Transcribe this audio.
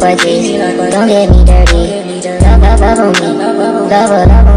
like what this. Don't get me dirty. Love, love, love on me. Love, love, love on me.